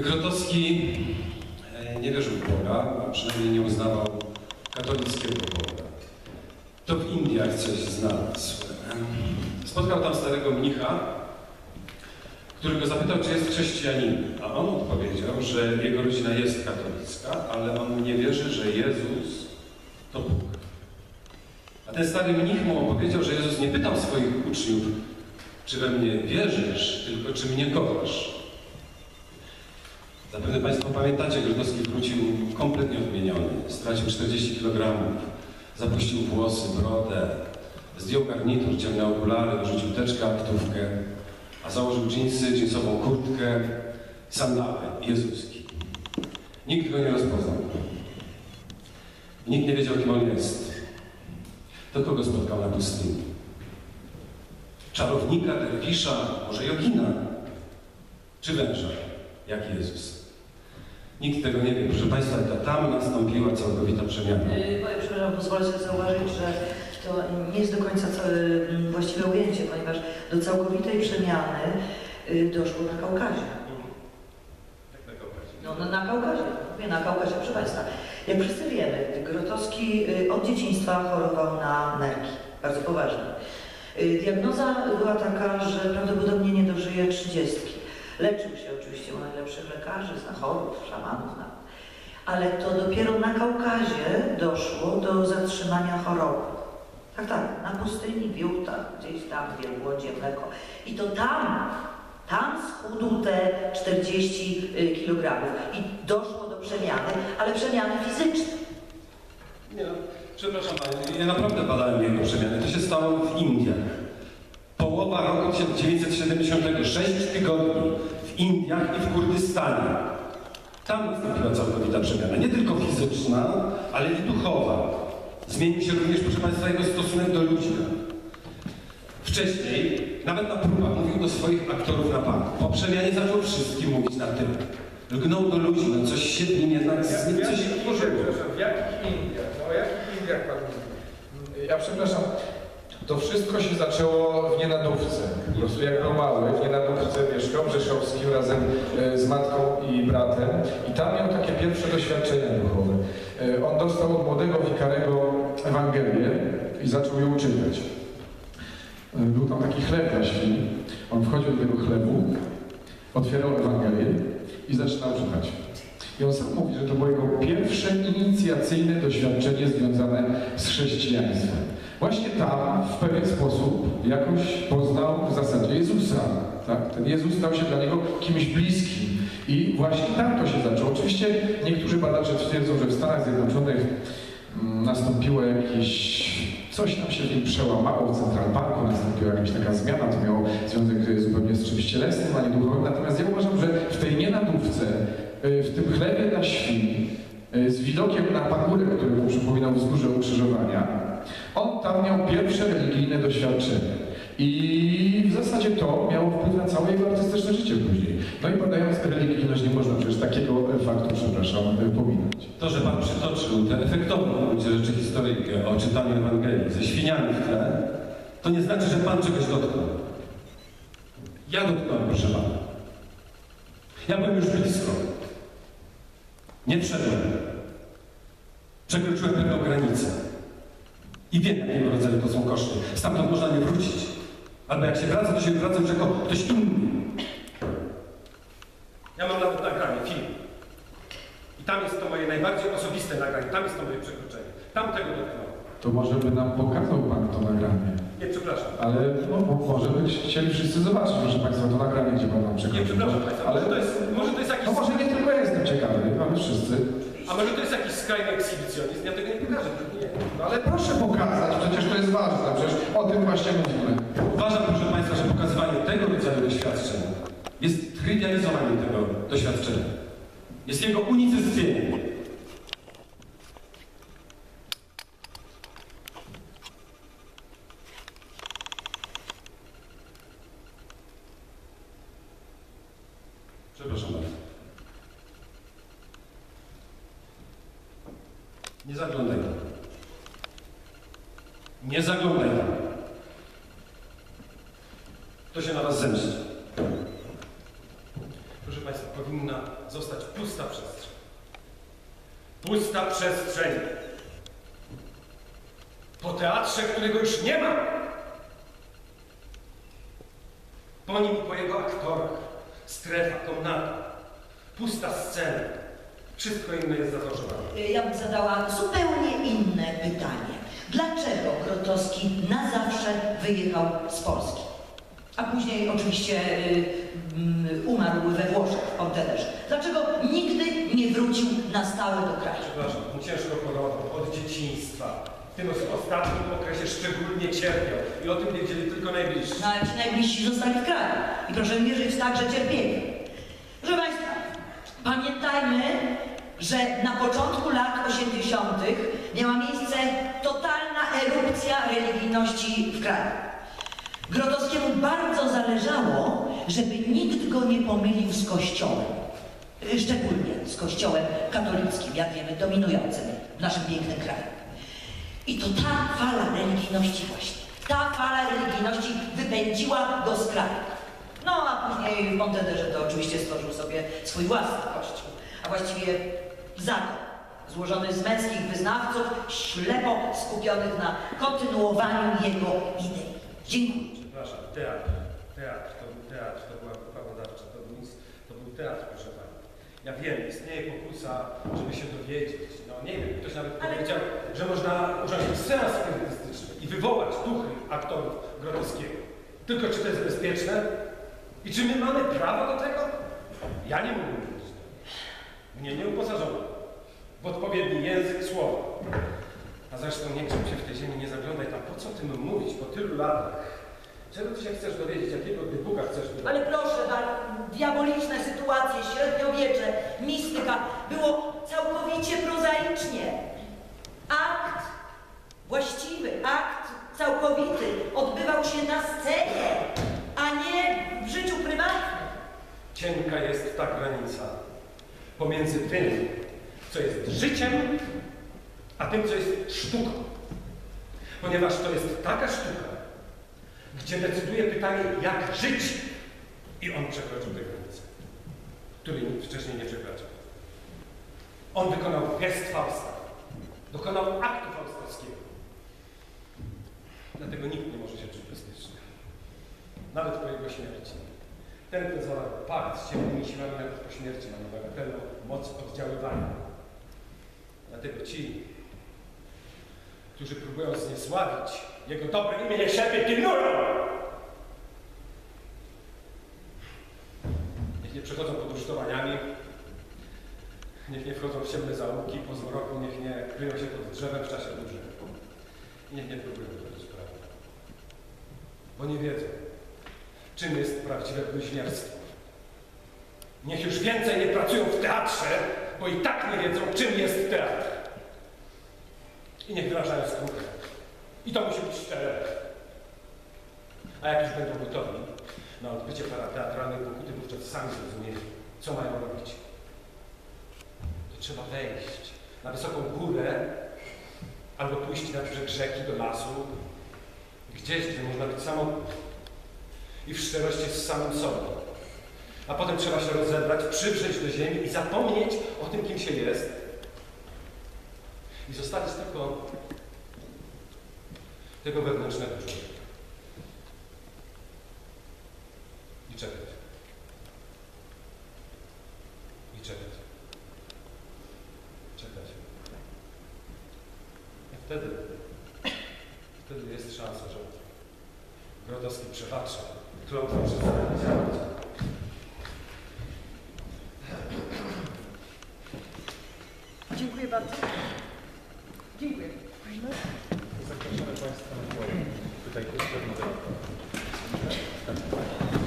Grotowski e, nie wierzył w Boga, a przynajmniej nie uznawał katolickiego Boga. To w Indiach coś znalazł. Spotkał tam starego mnicha, który go zapytał, czy jest chrześcijaninem. A on odpowiedział, że jego rodzina jest katolicka, ale on nie wierzy, że Jezus to Bóg. A ten stary mnich mu opowiedział, że Jezus nie pytał swoich uczniów, czy we mnie wierzysz, tylko czy mnie kochasz. Zapewne Państwo pamiętacie, Grotowski wrócił kompletnie odmieniony. Stracił 40 kg, zapuścił włosy, brodę, zdjął garnitur, ciągnął okulary, dorzucił teczkę, aktówkę, a założył dżinsy, dżinsową kurtkę, sandały jezuski. Nikt go nie rozpoznał. Nikt nie wiedział, kim on jest. To kogo spotkał na pustyni? Czarownika, derwisza, może jogina? Czy węża, jak Jezus? Nikt tego nie wie. Proszę Państwa, to tam nastąpiła całkowita przemiana. Yy, przepraszam, pozwolę sobie zauważyć, że to nie jest do końca mm, właściwe ujęcie, ponieważ do całkowitej przemiany y, doszło na Kaukazie. No, no, na Kaukazie, mówię na Kaukazie, proszę Państwa. Jak wszyscy wiemy, Grotowski y, od dzieciństwa chorował na nerki, bardzo poważnie. Y, Diagnoza była taka, że prawdopodobnie nie dożyje trzydziestki. Leczył się oczywiście u najlepszych lekarzy, znachorów, szamanów nawet. Ale to dopiero na Kaukazie doszło do zatrzymania choroby. Tak, tak, na pustyni, w Jutach, gdzieś tam, w Wielbłodzie, mleko. I to tam, tam schudł te 40 kg i doszło do przemiany, ale przemiany fizycznej. Nie, no, przepraszam ja naprawdę badałem jego przemiany. To się stało w Indiach. Połowa roku 1976 tygodni w Indiach i w Kurdystanie. Tam nastąpiła całkowita przemiana. Nie tylko fizyczna, ale i duchowa. Zmienił się również, proszę Państwa, jego stosunek do ludzi. Wcześniej, nawet na próbach, mówił do swoich aktorów na banku. Po przemianie zaczął wszystkim mówić na tym. Lgnął do ludzi, no coś się w nim jednak z nim coś otworzyło. Przepraszam, w jakich Indiach? No o jakich Indiach Pan mówi? Ja przepraszam, to wszystko się zaczęło w Nienadówce. Po prostu jak był mały, w Nienadówce mieszkał, w Rzeszowskim razem e, z matką i bratem. I tam miał takie pierwsze doświadczenia duchowe. E, On dostał od młodego wikarego Ewangelię i zaczął ją czytać. E, Był tam taki chleb na świni. On wchodził do tego chlebu, otwierał Ewangelię i zaczynał czytać. I on sam mówi, że to było jego pierwsze inicjacyjne doświadczenie związane z chrześcijaństwem. Właśnie tam w pewien sposób jakoś poznał w zasadzie Jezusa. Tak? Ten Jezus stał się dla niego kimś bliskim. I właśnie tam to się zaczęło. Oczywiście niektórzy badacze twierdzą, że w Stanach Zjednoczonych mm, nastąpiło jakieś coś tam się w nim przełamało w Central Parku, nastąpiła jakaś taka zmiana, to miało związek zupełnie z czymś cielesnym, a nie duchowym. Natomiast ja uważam, że w tej nienadówce, y, w tym chlebie dla świn, y, z widokiem na pagórek, który mu przypominał wzgórze ukrzyżowania, on tam miał pierwsze religijne doświadczenie. I w zasadzie to miało wpływ na całe jego artystyczne życie później. No i badając religijność nie można przecież takiego faktu, przepraszam, pominąć. To, że Pan przytoczył tę efektowną rzeczy historyjkę o czytaniu Ewangelii ze świniami w tle, to nie znaczy, że Pan czegoś dotknął. Ja dotknąłem, proszę Pana. Ja byłem już blisko. Nie wszedłem. Przekroczyłem pewną granicę. I wiem, jakiego rodzaju to są koszty. Stamtąd można nie wrócić. Albo jak się wraca, to się wraca już jako ktoś inny. Ja mam nawet nagranie, film. I tam jest to moje najbardziej osobiste nagranie, tam jest to moje przekroczenie. Tam tego dotknąłem. To może by nam pokazał Pan to nagranie. Nie, przepraszam. Ale no, bo może by chcieli wszyscy zobaczyć, proszę Państwa, to nagranie, gdzie Pan nam przekazał. Nie, przepraszam Państwa, Ale może to jest, może to jest jakiś... no może nie tylko ja jestem ciekawy, ale wszyscy. A może to jest jakiś skrajny ekshibicjonizm? Ja tego nie pokażę. Nie. No ale proszę pokazać, przecież to jest ważne, przecież o tym właśnie mówimy. Uważam, proszę Państwa, że pokazywanie tego rodzaju doświadczeń jest trywializowaniem tego doświadczenia. Jest jego unicestwieniem. Przepraszam bardzo. Nie zaglądaj tam. Nie zaglądaj tam. To się na was zemści. Proszę Państwa, powinna zostać pusta przestrzeń. Pusta przestrzeń. Po teatrze, którego już nie ma. Po nim i po jego aktorach. Strefa, komnata. Pusta scena. Wszystko inne jest zatorzowane. Ja bym zadała zupełnie inne pytanie. Dlaczego Grotowski na zawsze wyjechał z Polski? A później oczywiście mm, umarł we Włoszech w Pontederze. Dlaczego nigdy nie wrócił na stałe do kraju? Przepraszam, on ciężko chorował od dzieciństwa. W tym ostatnim okresie szczególnie cierpiał. I o tym wiedzieli tylko najbliżsi. No ale ci najbliżsi zostali w kraju. I proszę mi wierzyć, także cierpieli. Proszę Państwa, pamiętajmy, że na początku lat 80. miała miejsce totalna erupcja religijności w kraju. Grotowskiemu bardzo zależało, żeby nikt go nie pomylił z kościołem. Szczególnie z kościołem katolickim, jak wiemy, dominującym w naszym pięknym kraju. I to ta fala religijności właśnie, ta fala religijności wypędziła go z kraju. No a później w Montederze to oczywiście stworzył sobie swój własny kościół, a właściwie zakon złożony z męskich wyznawców, ślepo skupionych na kontynuowaniu jego idei. Dziękuję. Przepraszam, teatr. Teatr, to był teatr, to była grupa badawcza, to był, to był teatr, proszę Pani. Ja wiem, istnieje pokusa, żeby się dowiedzieć. No nie wiem, ktoś nawet Ale- powiedział, że można urządzić seans spirytystyczny i wywołać duchy aktorów Grotowskiego. Tylko czy to jest bezpieczne? I czy my mamy prawo do tego? Ja nie mógłbym mówić. Mnie nie uposażono w odpowiedni język słowa. A zresztą nie chcę się w tej ziemi nie zaglądać tam. Po co tym mówić po tylu latach? Czego ty się chcesz dowiedzieć? Jakiego ty Boga chcesz dowiedzieć? Ale proszę, diaboliczne sytuacje, średniowiecze, mistyka, było całkowicie prozaicznie. Akt właściwy, akt całkowity odbywał się na scenie, a nie w życiu prywatnym. Cienka jest ta granica pomiędzy tym, co jest życiem, a tym, co jest sztuką. Ponieważ to jest taka sztuka, gdzie decyduje pytanie, jak żyć. I on przekroczył tę granicę, której nikt wcześniej nie przekraczał. On wykonał gest Fausta, dokonał aktu faustowskiego. Dlatego nikt nie może się czuć bezpiecznie. Nawet po jego śmierci. Ten, kto zawarł pakt z ciemnymi siłami nawet po śmierci ma niebagatelną moc oddziaływania. Dlatego ci, którzy próbują zniesławić jego dobre imię, niech siebie pilnują! Niech nie przechodzą podrusztowaniami, niech nie wchodzą w ciemne zaułki po zmroku, niech nie kryją się pod drzewem w czasie burzy. Niech nie próbują dowiedzieć prawdy. Bo nie wiedzą, czym jest prawdziwe bluźnierstwo. Niech już więcej nie pracują w teatrze, bo i tak nie wiedzą, czym jest teatr. I niech wyrażają skutkę. I to musi być szczere. A jak już będą gotowi na odbycie parateatralnej pokuty, wówczas sami zrozumieli, co mają robić. To trzeba wejść na wysoką górę albo pójść na brzeg rzeki do lasu, gdzieś, gdzie można być samotnym i w szczerości z samym sobą. A potem trzeba się rozebrać, przywrzeć do ziemi i zapomnieć o tym, kim się jest. I zostawić tylko tego wewnętrznego człowieka. I czekać. I czekać. Czekać. I wtedy, wtedy jest szansa, że Grotowski przebaczy klątwę przed działać. Dziękuję bardzo. Dziękuję. Zapraszamy Państwa na głowę. Tutaj jest pewny